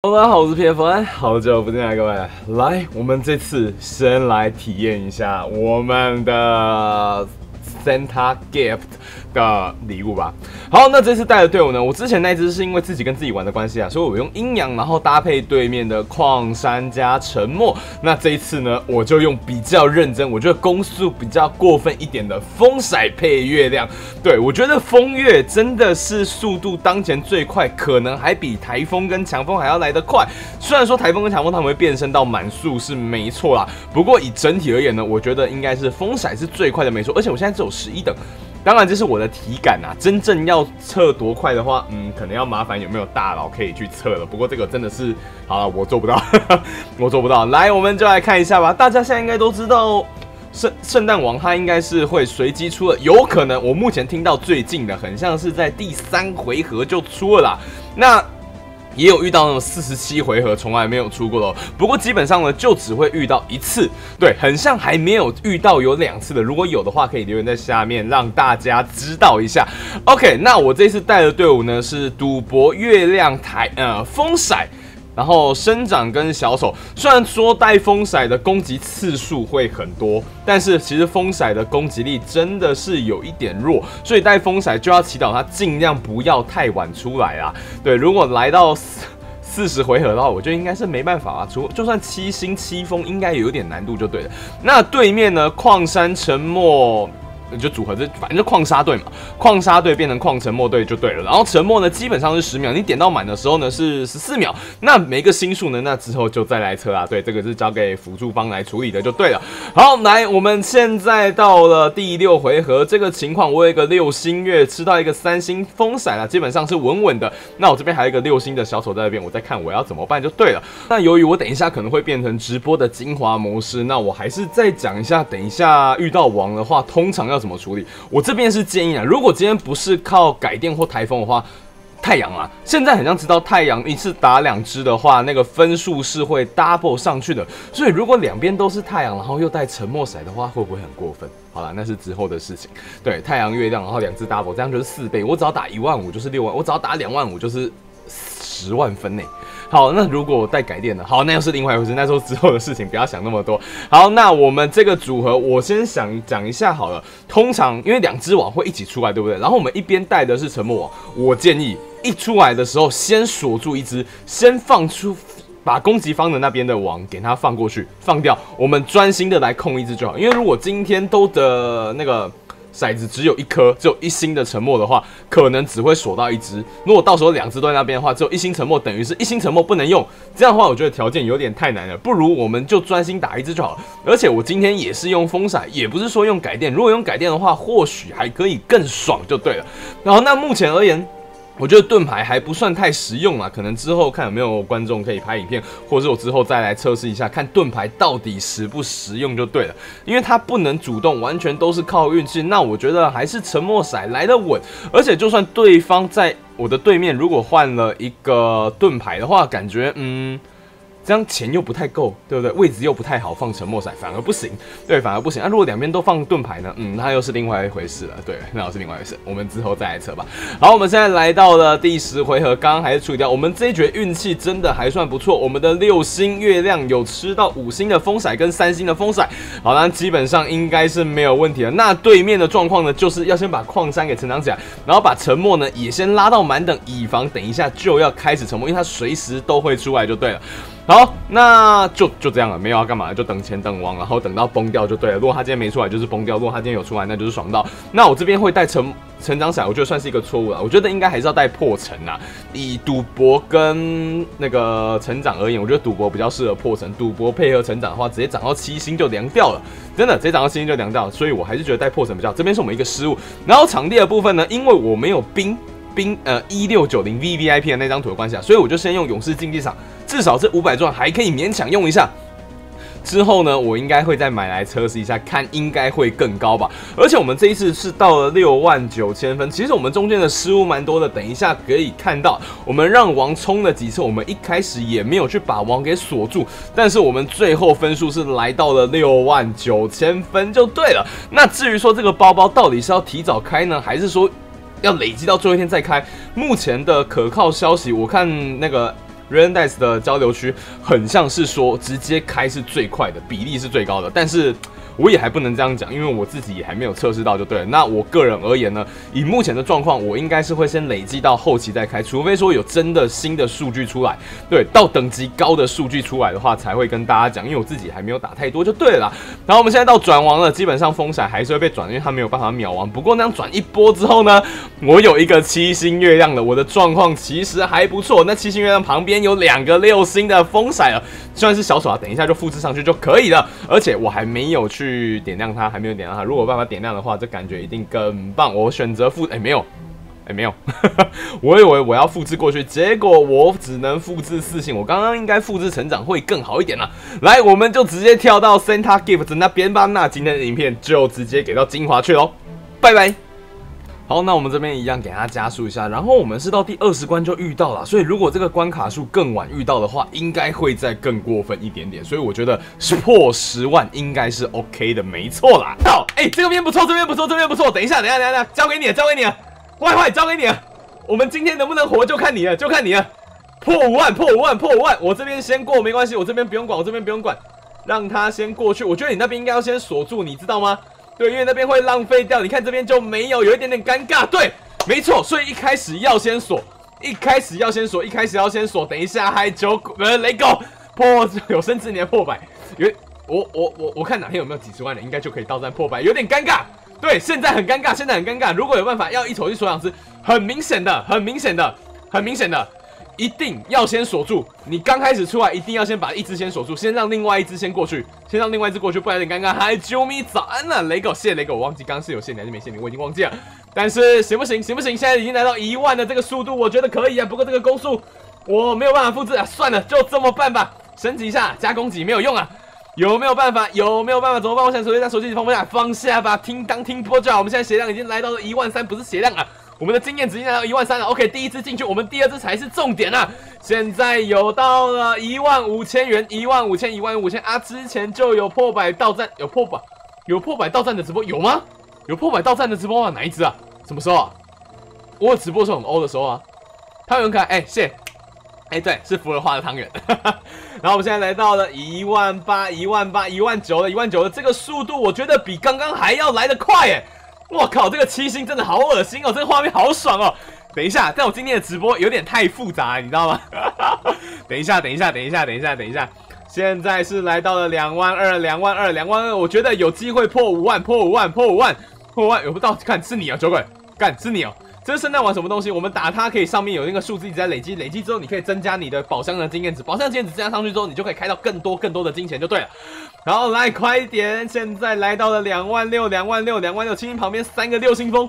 大家好，我是 PFN，好久不见啊，各位。来，我们这次先来体验一下我们的 Santa Gift 的礼物吧。好，那这次带的队伍呢，我之前那只是因为自己跟自己玩的关系啊，所以我用阴阳，然后搭配对面的矿山加沉默。那这一次呢，我就用比较认真，我觉得攻速比较过分一点的风骰配月亮。对我觉得风月真的是速度当前最快，可能还比台风跟强风还要来得快。虽然说台风跟强风他们会变身到满速是没错啦，不过以整体而言呢，我觉得应该是风骰是最快的没错。而且我现在只有十一等。当然，这是我的体感啊。真正要测多快的话，嗯，可能要麻烦有没有大佬可以去测了。不过这个真的是，好了，我做不到，我做不到。来，我们就来看一下吧。大家现在应该都知道，圣圣诞王它应该是会随机出了，有可能我目前听到最近的，很像是在第三回合就出了啦。那。也有遇到那种四十七回合从来没有出过的，不过基本上呢就只会遇到一次，对，很像还没有遇到有两次的。如果有的话，可以留言在下面让大家知道一下。OK，那我这次带的队伍呢是赌博月亮台呃风骰。然后生长跟小手，虽然说带风骰的攻击次数会很多，但是其实风骰的攻击力真的是有一点弱，所以带风骰就要祈祷它尽量不要太晚出来啊。对，如果来到四四十回合的话，我觉得应该是没办法啊。除就算七星七风，应该有点难度就对了。那对面呢，矿山沉默。就组合这，反正就矿沙队嘛，矿沙队变成矿沉默队就对了。然后沉默呢，基本上是十秒，你点到满的时候呢是十四秒。那每个星数呢，那之后就再来测啊。对，这个是交给辅助方来处理的就对了。好，来，我们现在到了第六回合，这个情况我有一个六星月吃到一个三星风闪了，基本上是稳稳的。那我这边还有一个六星的小丑在那边，我在看我要怎么办就对了。那由于我等一下可能会变成直播的精华模式，那我还是再讲一下，等一下遇到王的话，通常要。怎么处理？我这边是建议啊，如果今天不是靠改电或台风的话，太阳啊，现在好像知道太阳一次打两只的话，那个分数是会 double 上去的。所以如果两边都是太阳，然后又带沉默骰的话，会不会很过分？好了，那是之后的事情。对，太阳月亮，然后两只 double，这样就是四倍。我只要打一万五就是六万，我只要打两万五就是十万分内。好，那如果我带改电的，好，那又是另外一回事，那时候之后的事情，不要想那么多。好，那我们这个组合，我先想讲一下好了。通常因为两只网会一起出来，对不对？然后我们一边带的是沉默网，我建议一出来的时候先锁住一只，先放出，把攻击方的那边的网给它放过去，放掉，我们专心的来控一只就好。因为如果今天都的那个。骰子只有一颗，只有一星的沉默的话，可能只会锁到一只。如果到时候两只都在那边的话，只有一星沉默，等于是一星沉默不能用。这样的话，我觉得条件有点太难了，不如我们就专心打一只就好了。而且我今天也是用风骰，也不是说用改电。如果用改电的话，或许还可以更爽，就对了。然后那目前而言。我觉得盾牌还不算太实用啊，可能之后看有没有观众可以拍影片，或者我之后再来测试一下，看盾牌到底实不实用就对了。因为它不能主动，完全都是靠运气。那我觉得还是沉默骰来得稳，而且就算对方在我的对面，如果换了一个盾牌的话，感觉嗯。这样钱又不太够，对不对？位置又不太好放沉默骰，反而不行。对，反而不行。那如果两边都放盾牌呢？嗯，那又是另外一回事了。对，那又是另外一回事。我们之后再来测吧。好，我们现在来到了第十回合，刚刚还是处理掉。我们这一局运气真的还算不错。我们的六星月亮有吃到五星的风骰跟三星的风骰。好，那基本上应该是没有问题了。那对面的状况呢，就是要先把矿山给成长起来，然后把沉默呢也先拉到满等，以防等一下就要开始沉默，因为它随时都会出来就对了。好，那就就这样了，没有要干嘛，就等钱等王，然后等到崩掉就对了。如果他今天没出来，就是崩掉；如果他今天有出来，那就是爽到。那我这边会带成成长伞，我觉得算是一个错误了。我觉得应该还是要带破城啊。以赌博跟那个成长而言，我觉得赌博比较适合破城。赌博配合成长的话，直接涨到七星就凉掉了，真的直接涨到七星就凉掉了。所以我还是觉得带破城比较。这边是我们一个失误。然后场地的部分呢，因为我没有兵。兵呃一六九零 V V I P 的那张图的关系啊，所以我就先用勇士竞技场，至少这五百钻还可以勉强用一下。之后呢，我应该会再买来测试一下，看应该会更高吧。而且我们这一次是到了六万九千分，其实我们中间的失误蛮多的。等一下可以看到，我们让王冲了几次，我们一开始也没有去把王给锁住，但是我们最后分数是来到了六万九千分就对了。那至于说这个包包到底是要提早开呢，还是说？要累积到最后一天再开。目前的可靠消息，我看那个 Ren Dice 的交流区很像是说直接开是最快的，比例是最高的，但是。我也还不能这样讲，因为我自己也还没有测试到，就对了。那我个人而言呢，以目前的状况，我应该是会先累积到后期再开，除非说有真的新的数据出来，对，到等级高的数据出来的话，才会跟大家讲。因为我自己还没有打太多，就对了。然后我们现在到转王了，基本上风闪还是会被转，因为它没有办法秒王。不过那样转一波之后呢，我有一个七星月亮了，我的状况其实还不错。那七星月亮旁边有两个六星的风闪了，虽然是小手啊，等一下就复制上去就可以了。而且我还没有去。点亮它，还没有点亮它。如果办法点亮的话，这感觉一定更棒。我选择复，哎，没有，哎，没有。我以为我要复制过去，结果我只能复制四星。我刚刚应该复制成长会更好一点了。来，我们就直接跳到 Santa Gift 那边吧。那今天的影片就直接给到精华去喽，拜拜。好，那我们这边一样给它加速一下，然后我们是到第二十关就遇到了，所以如果这个关卡数更晚遇到的话，应该会再更过分一点点，所以我觉得是破十万应该是 OK 的，没错啦。到，哎，这边不错，这边不错，这边不错，等一下，等一下，等一下，交给你，交给你了，坏坏，交给你了，我们今天能不能活就看你了，就看你了。破五万，破五万，破五万，我这边先过没关系，我这边不用管，我这边不用管，让他先过去。我觉得你那边应该要先锁住，你知道吗？对，因为那边会浪费掉。你看这边就没有，有一点点尴尬。对，没错，所以一开始要先锁，一开始要先锁，一开始要先锁。等一下还九呃雷狗破有生之年破百，有我我我我看哪天有没有几十万的，应该就可以到站破百，有点尴尬。对，现在很尴尬，现在很尴尬。如果有办法要一口气锁两只，很明显的，很明显的，很明显的。一定要先锁住！你刚开始出来，一定要先把一只先锁住，先让另外一只先过去，先让另外一只过去，不然有点尴尬。嗨，啾咪，早安了，雷狗，谢谢雷狗，我忘记刚刚是有限还是没限你，我已经忘记了。但是行不行？行不行？现在已经来到一万的这个速度，我觉得可以啊。不过这个攻速我没有办法复制啊，算了，就这么办吧。升级一下，加攻击没有用啊。有没有办法？有没有办法？怎么办？我想手机在手机里放不下，放下吧。听当听播就好。我们现在血量已经来到了一万三，不是血量啊。我们的经验值已经来到一万三了，OK，第一支进去，我们第二支才是重点啊！现在有到了一万五千元，一万五千，一万五千啊！之前就有破百到站，有破百，有破百到站的直播有吗？有破百到站的直播吗？哪一支啊？什么时候啊？我直播时候很欧的时候啊！汤圆可爱，哎，谢，哎，对，是福尔花的汤圆。然后我们现在来到了一万八，一万八，一万九了，一万九了，这个速度我觉得比刚刚还要来得快，哎。我靠，这个七星真的好恶心哦！这个画面好爽哦！等一下，但我今天的直播有点太复杂，你知道吗？等一下，等一下，等一下，等一下，等一下，现在是来到了两万二，两万二，两万二，我觉得有机会破五万，破五万，破五万，破五万，有不到，看是你啊，酒鬼，干是你哦！这是圣诞玩什么东西？我们打它可以上面有那个数字一直在累积，累积之后你可以增加你的宝箱的经验值，宝箱经验值增加上去之后，你就可以开到更多更多的金钱就对了。然后来快一点，现在来到了两万六，两万六，两万六，青青旁边三个六星风，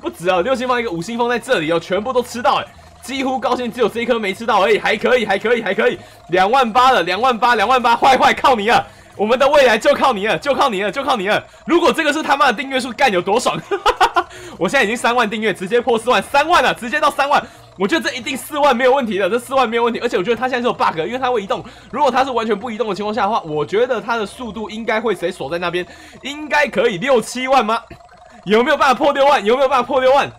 不止哦，六星风一个五星风在这里哦，全部都吃到哎，几乎高兴只有这一颗没吃到而已，还可以，还可以，还可以，两万八了，两万八，两万八，坏坏靠你了，我们的未来就靠你了，就靠你了，就靠你了。如果这个是他妈的订阅数，干有多爽？我现在已经三万订阅，直接破四万，三万了，直接到三万。我觉得这一定四万没有问题的，这四万没有问题，而且我觉得它现在是有 bug，因为它会移动。如果它是完全不移动的情况下的话，我觉得它的速度应该会谁锁在那边，应该可以六七万吗？有没有办法破六万？有没有办法破六万？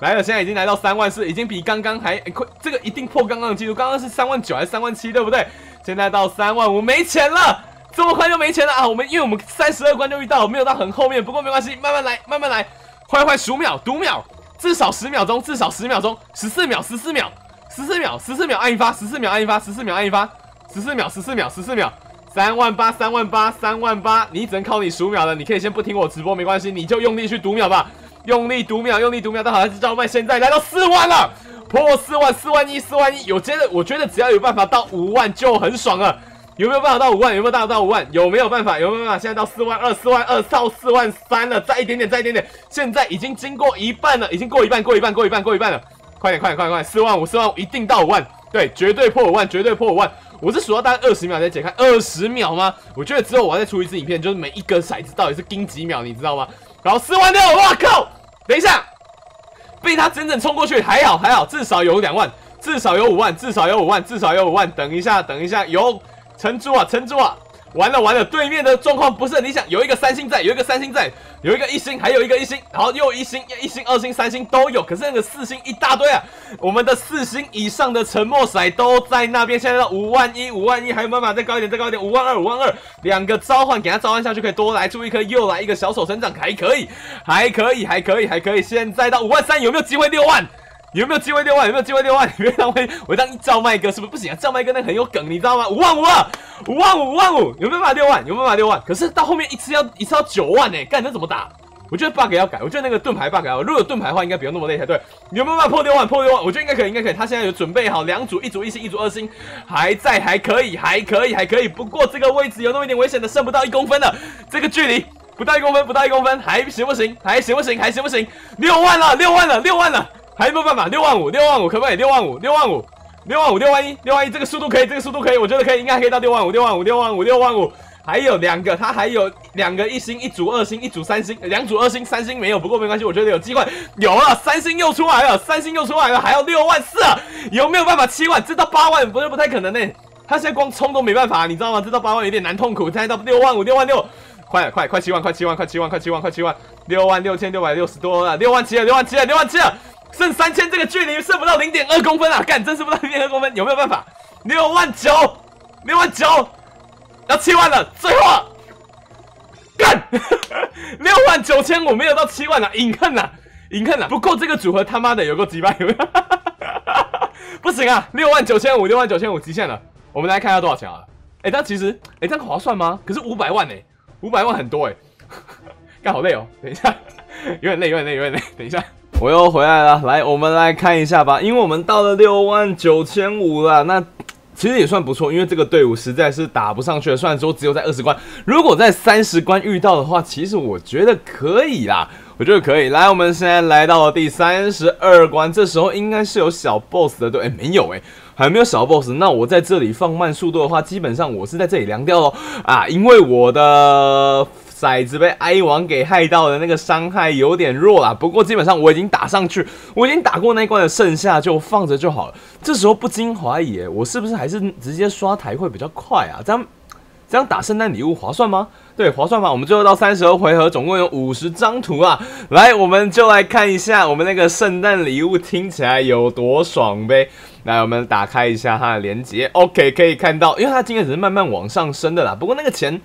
来了，现在已经来到三万四，已经比刚刚还快，这个一定破刚刚的记录。刚刚是三万九还是三万七，对不对？现在到三万五，没钱了，这么快就没钱了啊！我们因为我们三十二关就遇到，没有到很后面，不过没关系，慢慢来，慢慢来，快快数秒，读秒。至少十秒钟，至少十秒钟，十四秒，十四秒，十四秒，十四秒按一发，十四秒按一发，十四秒按一发，十四秒，十四秒，十四秒，三万八，三万八，三万八，你只能靠你数秒了，你可以先不听我直播没关系，你就用力去读秒吧，用力读秒，用力读秒，但好像是照卖现在来到四万了，破四万，四万一，四万一，有觉得，我觉得只要有办法到五万就很爽了。有没有办法？到五万？有没有办法？到五万？有没有办法？有没有办法？现在到四万二，四万二到四万三了，再一点点，再一点点。现在已经经过一半了，已经过一半，过一半，过一半，过一半了。快点，快点，快点快点！四万五，四万五，一定到五万。对，绝对破五万，绝对破五万。我是数到大概二十秒再解开，二十秒吗？我觉得之后我要再出一支影片，就是每一个骰子到底是盯几秒，你知道吗？然后四万六，我靠！等一下，被他整整冲过去，还好还好，至少有两万，至少有五万，至少有五万，至少有五万。等一下，等一下，有。撑住啊，撑住啊！完了完了，对面的状况不是很理想，有一个三星在，有一个三星在，有一个一星，还有一个一星，好，又一星，一星、二星、三星都有，可是那个四星一大堆啊！我们的四星以上的沉默骰都在那边，现在到五万一，五万一，还有办法再高一点，再高一点，五万二，五万二，两个召唤给他召唤下去，可以多来出一颗，又来一个小手成长，还可以，还可以，还可以，还可以，现在到五万三，有没有机会六万？有没有机会六万？有没有机会六万？你别浪费，我当一赵麦哥是不是？不行啊？赵麦哥那很有梗，你知道吗？五万五啊，五万五，五万！五，有没有办法六万？有没有办法六万？可是到后面一次要一次要九万！呢，干这怎么打？我觉得 bug 要改，我觉得那个盾牌 bug 要，如果有盾牌的话，应该不用那么累才对。有没有办法破六万？破六万？我觉得应该可以，应该可以。他现在有准备好两组，一组一星，一组二星，还在，还可以，还可以，还可以。不过这个位置有那么一点危险的，剩不到一公分了这个距离，不到一公分，不到一公分，还行不行？还行不行？还行不行？六万！了，六万！了，六万！了。还有没有办法？六万五，六万五，可不可以？六万五，六万五，六万五，六万一，六万一，这个速度可以，这个速度可以，我觉得可以，应该可以到六万五，六万五，六万五，六万五，还有两个，他还有两个一星，一组二星，一组三星，两组二星，三星没有，不过没关系，我觉得有机会，有了，三星又出来了，三星又出来了，还要六万四，有没有办法七万？这到八万不是不太可能呢，他现在光冲都没办法，你知道吗？这到八万有点难痛苦，现在到六万五，六万六，快快快七万，快七万，快七万，快七万，快七万，六万六千六百六十多了，六万七了，六万七了，六万七了。剩三千，这个距离剩不到零点二公分啊！干，真是不到零点二公分，有没有办法？六万九，六万九，要七万了，最后，干，六万九千五，没有到七万了，隐恨呐，隐恨呐！不过这个组合他妈的有个几百，有没有？不行啊，六万九千五，六万九千五极限了。我们来看一下多少钱啊？哎，但其实，哎，这样划算吗？可是五百万哎，五百万很多哎，干好累哦，等一下，有点累，有点累，有点累，等一下。我又回来了，来，我们来看一下吧。因为我们到了六万九千五了，那其实也算不错。因为这个队伍实在是打不上去了。虽然说只有在二十关，如果在三十关遇到的话，其实我觉得可以啦，我觉得可以。来，我们现在来到了第三十二关，这时候应该是有小 boss 的，对？哎，没有哎，还没有小 boss。那我在这里放慢速度的话，基本上我是在这里凉掉喽啊，因为我的。骰子被哀王给害到的那个伤害有点弱啦，不过基本上我已经打上去，我已经打过那一关的，剩下就放着就好了。这时候不禁怀疑，我是不是还是直接刷台会比较快啊？这样这样打圣诞礼物划算吗？对，划算吗？我们最后到三十二回合，总共有五十张图啊！来，我们就来看一下我们那个圣诞礼物听起来有多爽呗。来，我们打开一下它的连接，OK，可以看到，因为它金额只是慢慢往上升的啦，不过那个钱。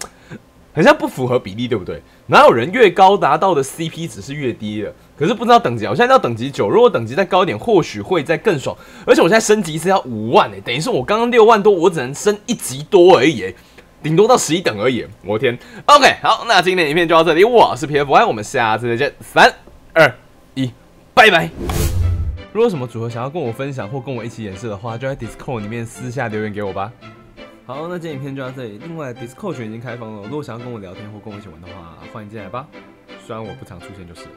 好像不符合比例，对不对？哪有人越高达到的 CP 值是越低的？可是不知道等级，我现在到等级九，如果等级再高一点，或许会再更爽。而且我现在升级是要五万诶，等于是我刚刚六万多，我只能升一级多而已，顶多到十一等而已。我天，OK，好，那今天影片就到这里，我是 PFY，我们下次再见，三二一，拜拜。如果什么组合想要跟我分享或跟我一起演示的话，就在 Discord 里面私下留言给我吧。好，那今天影片就到这里。另外，disco 群已经开放了，如果想要跟我聊天或跟我一起玩的话，欢迎进来吧。虽然我不常出现，就是。